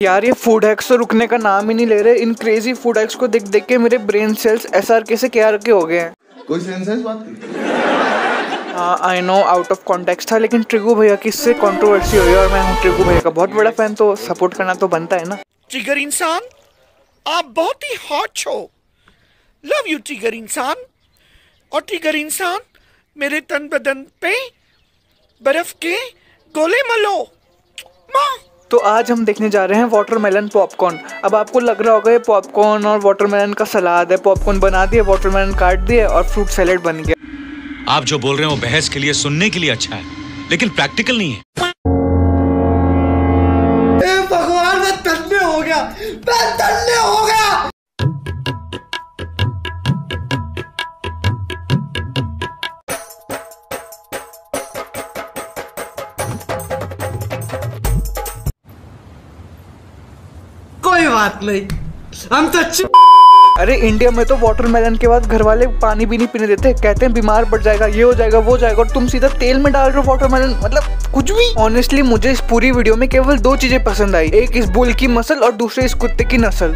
यार ये food hacks तो रुकने का नाम ही नहीं ले रहे। इन क्रेजी फ़ूड हैक्स को देख देख के मेरे ब्रेन सेल्स एस आर के से के आर के हो गए हैं। कोई सेंस है इस बात की हाँ? I know out of context था लेकिन ट्रिगू भैया की इससे कंट्रोवर्सी हुई और मैं हूँ ट्रिगू भैया का बहुत बड़ा फ़ैन तो सपोर्ट करना तो बनता है ना। ट्रिगर इंसान आप बहुत ही हॉट हो। लव यू ट्रिगर इंसान। और ट्रिगर इंसान मेरे तन बदन पे बर्फ़ के गोले मलो। माँ। तो आज हम देखने जा रहे हैं वाटरमेलन पॉपकॉर्न अब आपको लग रहा होगा ये पॉपकॉर्न और वाटरमेलन का सलाद है। पॉपकॉर्न बना दिए वाटरमेलन काट दिए और फ्रूट सैलेड बन गया। आप जो बोल रहे हैं वो बहस के लिए सुनने के लिए अच्छा है लेकिन प्रैक्टिकल नहीं है। भगवान मैं हो गया मैं हो गया। कोई बात नहीं। हम तो अरे इंडिया में तो वाटरमेलन के बाद घर वाले पानी भी नहीं पीने देते। कहते हैं, बीमार पड़ जाएगा, ये हो जाएगा, वो जाएगा, और तुम सीधा तेल में डाल रहे हो वाटरमेलन मतलब कुछ भी। ऑनेस्टली मुझे इस पूरी वीडियो में केवल दो चीज़ें पसंद आई। एक इस बुल की मसल और दूसरे इस कुत्ते की नस्ल।